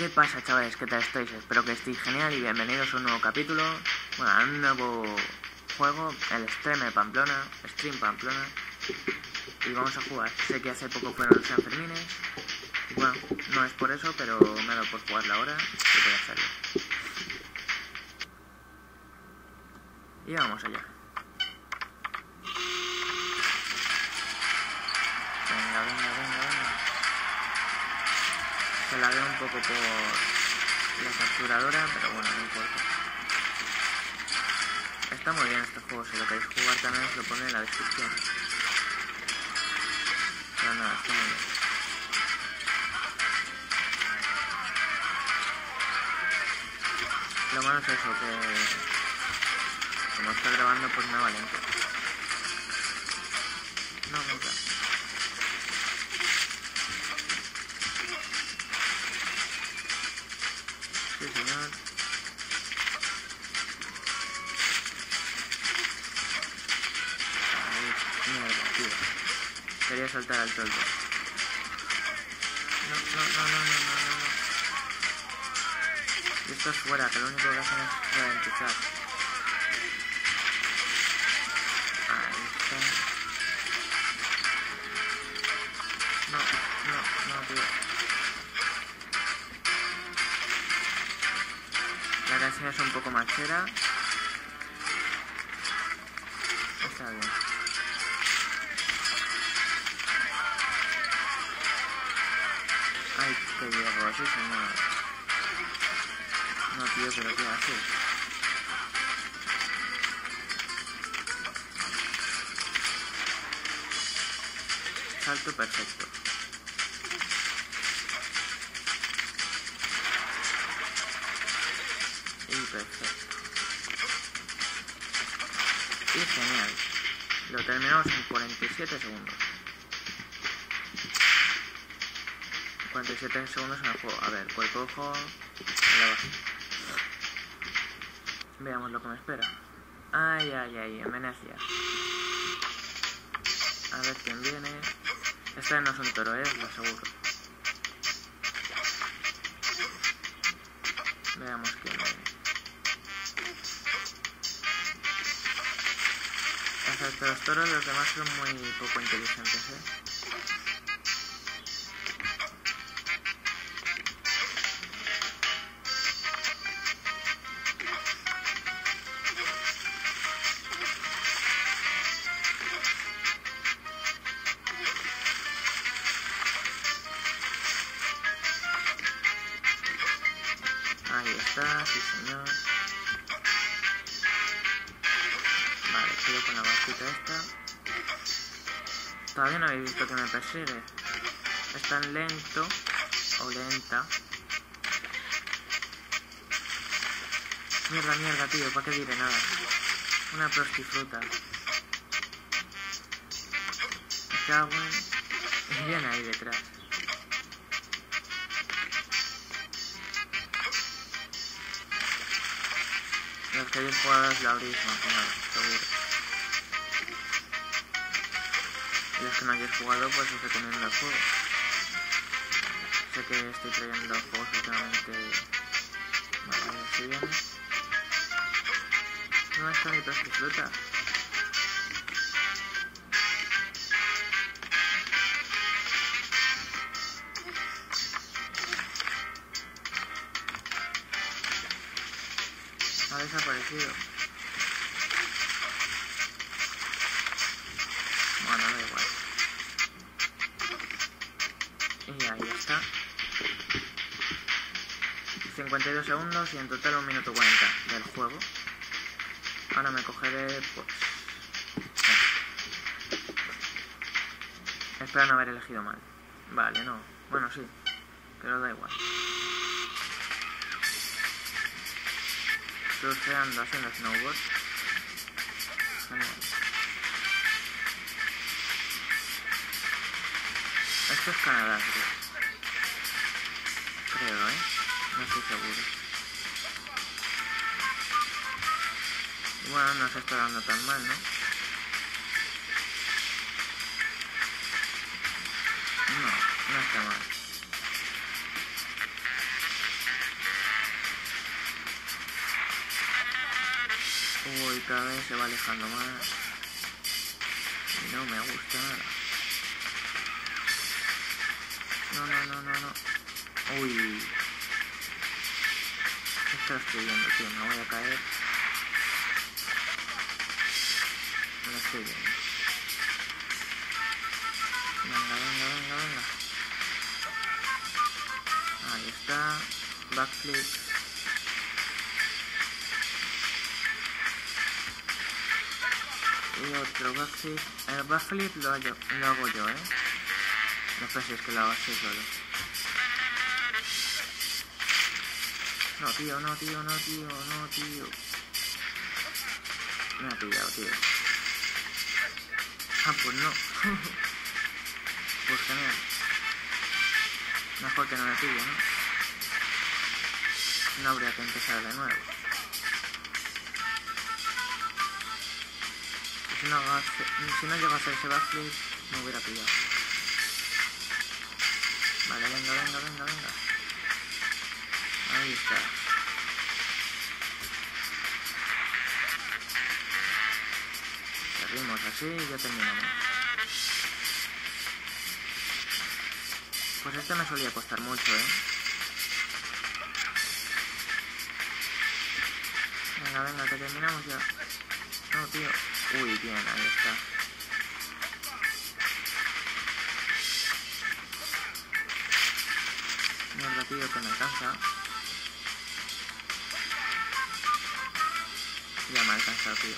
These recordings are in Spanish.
¿Qué pasa chavales? ¿Qué tal estáis? Espero que estéis genial y bienvenidos a un nuevo capítulo, bueno, a un nuevo juego, el Stream Pamplona, Stream Pamplona, y vamos a jugar. Sé que hace poco fueron los Sanfermines, bueno, no es por eso, pero me dado por jugarla ahora y voy a hacerlo. Y vamos allá. Venga, venga. Se la veo un poco por la capturadora, pero bueno, no importa. Está muy bien este juego, si lo queréis jugar también os lo pone en la descripción. Pero nada, está muy bien. Lo malo es eso, que como está grabando pues me va lento. Sí, señor. Ahí, mierda, tío. Quería saltar al toldo. No, no, no, no, no, no, no. esto es fuera, que lo único que hacen es ralentizar. Un poco machera. Está bien. Ay, que llego, así señor. No, tío, pero ¿qué haces? Salto perfecto. Y genial. Lo terminamos en 47 segundos. 47 segundos en el juego. A ver, la bajo. Veamos lo que me espera. Ay, ay, ay, en. A ver quién viene. Este no es un toro, ¿eh? Lo aseguro. Veamos quién viene. Los toros, los demás son muy poco inteligentes, ¿eh? Ahí está, sí señor. Vale, sigo con la vasquita esta. Todavía no habéis visto que me persigue. Es tan lento o lenta. Mierda, mierda, tío, ¿para qué diré nada? Una prostifruta. Me cago en... Viene ahí detrás. Que hayáis jugado la habréis imaginado, seguro. Y los que no hayáis jugado, pues os recomiendo el juego. Sé que estoy trayendo juegos últimamente. Viene. ¿Dónde está mi prostituta? Ha desaparecido. Bueno, da igual. Y ahí está. 52 segundos y en total un minuto 40 del juego. Ahora me cogeré, pues... Espero no haber elegido mal. Vale, no. Bueno, sí. Pero da igual. Surfeando haciendo snowboard. Esto es Canadá, creo. Creo, ¿eh? No estoy seguro. Bueno, no se está dando tan mal, ¿no? No, no está mal. Uy, cada vez se va alejando más. Y no me gusta nada. No, no, no, no, no. Uy. Lo estoy viendo, tío. Me voy a caer. Lo estoy viendo. Venga, venga, venga, venga. Ahí está. Backflip. Y otro backflip. El backflip lo, hago, yo, ¿eh? No penséis que lo hago así solo. No, tío, no, tío, no, tío, no, tío. Me ha pillado, tío. Ah, pues no. pues genial. Mejor que no me pille, ¿no? No habría que empezar de nuevo. Si no llego a hacer ese backflip, me hubiera pillado. Vale, venga, venga, venga, venga. Ahí está. Seguimos así y ya terminamos. Pues este me solía costar mucho, ¿eh? Venga, venga, que terminamos ya. No, tío. Uy, bien, ahí está. Mierda, tío, que me alcanza. Ya me ha alcanzado, tío.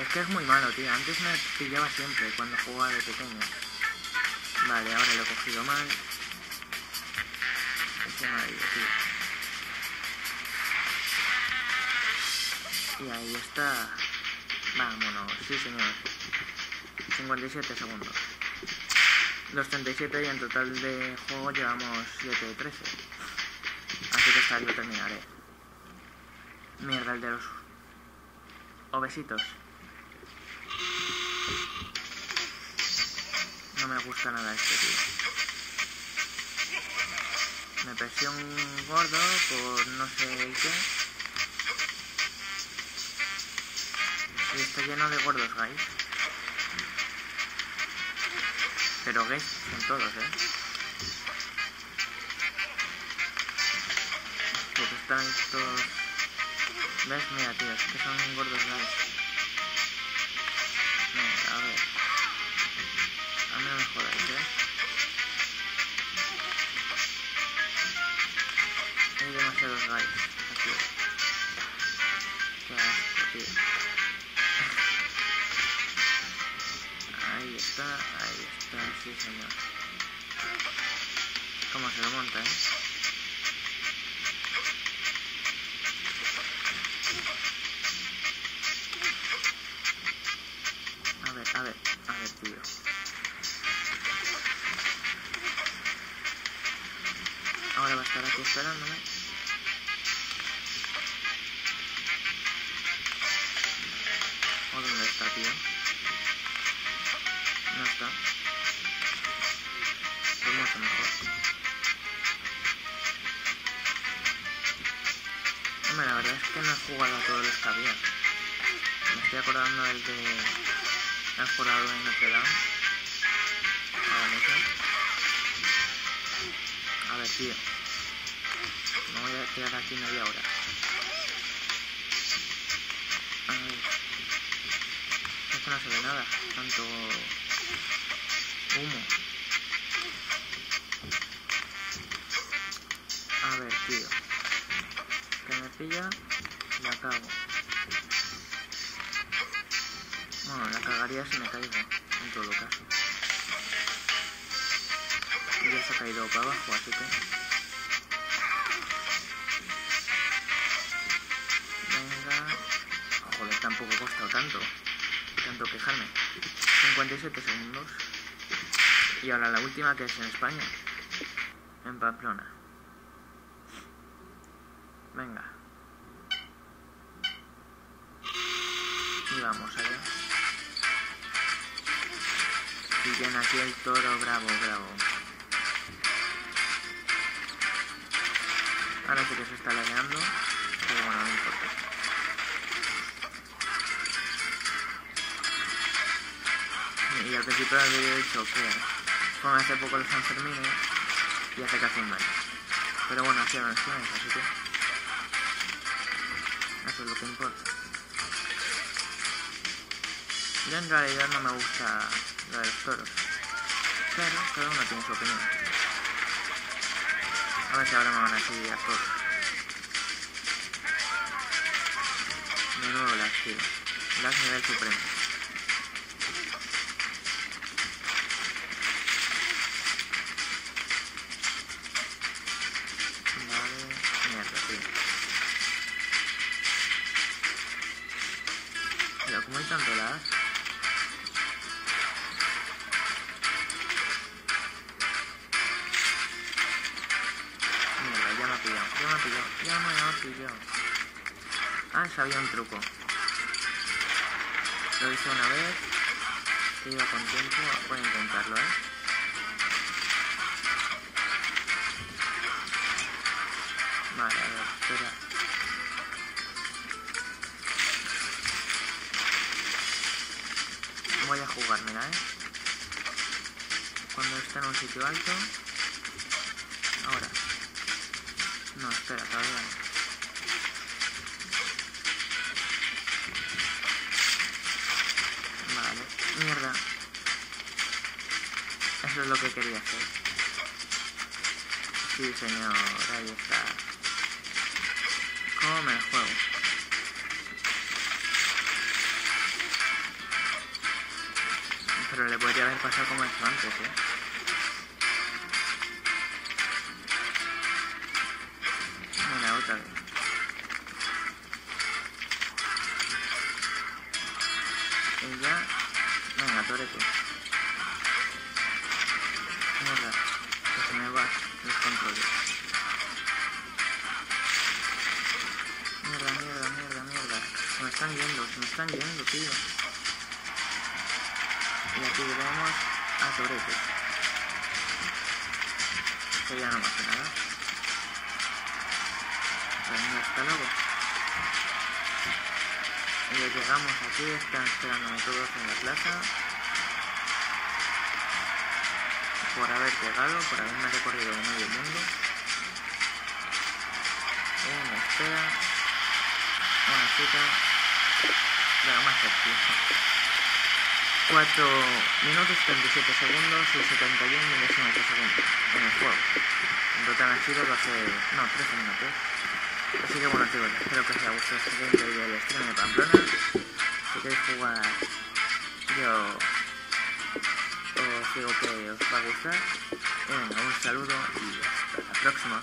Es que es muy malo, tío. Antes me pillaba siempre cuando jugaba de pequeño. Vale, ahora lo he cogido mal. Ese amarillo, tío. Y ahí está. Vámonos, sí señor. 57 segundos. Los 37 y en total de juego llevamos 7 de 13. Así que esta yo terminaré. Mierda, el de los obesitos. No me gusta nada este tío. Me presión gordo por no sé qué. Y está lleno de gordos gays. Pero gays son todos, ¿eh? Porque están todos... ¿Ves? Mira, tío, es que son gordos gays. Venga, a ver. Señor. ¿Cómo se lo monta, eh? A ver, a ver, a ver, tío. Ahora va a estar aquí esperándome. Mejor. Hombre, la verdad es que no he jugado a todos los que había. Me estoy acordando del de... El jurado de Notre Dame. A ver, tío. Me voy a quedar aquí media hora. A ver. Esto no se ve nada. Tanto humo. A ver, tío. Que me pilla, la cago. Bueno, la cagaría si me caigo, en todo caso. Ya se ha caído para abajo, así que... Venga... Joder, tampoco ha costado tanto. Tanto quejarme. 57 segundos. Y ahora la última que es en España. En Pamplona venga. Y vamos allá. Y bien aquí el toro, bravo, bravo. Ahora sí que se está ladeando, pero bueno, no importa. y al principio del vídeo he dicho que con hace poco los Sanfermines ¿eh? y hace casi un mes. Pero bueno, así avanzamos, ¿eh? así que... Eso es lo que importa. Yo en realidad no me gusta lo de los toros. Pero cada uno tiene su opinión. A ver si ahora me van a seguir a todos. De nuevo las tío. Las nivel supremo. Pero como hay tanto las... Mierda, ya me ha pillado, ya me ha pillado, ya me ha pillado. Ah, sabía un truco. Lo hice una vez, que iba con tiempo, voy a intentarlo, ¿eh? Alto. Ahora. No, espera, todavía no. Vale, mierda. Eso es lo que quería hacer. Sí, señor, ahí está. ¿Cómo me juego? Pero le podría haber pasado como hecho antes, ¿eh? Vez. Y ya... Venga, torete. Mierda, que se me va los controles. Mierda, mierda, mierda, mierda. Se me están yendo, se me están yendo, tío. Y aquí tenemos a Torete. Que ya no hace nada. Venga, hasta luego. Y ya llegamos aquí, están esperándome todos en la plaza. Por haber llegado, por haberme recorrido medio mundo. Y me espera una chica. Venga, más cerquita. 4 minutos 37 segundos y 71 milésimas de segundo en el juego. En total han sido 12, no, 13 minutos. Así que bueno chicos, espero que os haya gustado este gameplay del stream de Pamplona. Si queréis jugar, yo os digo que os va a gustar. Venga, un saludo y hasta la próxima.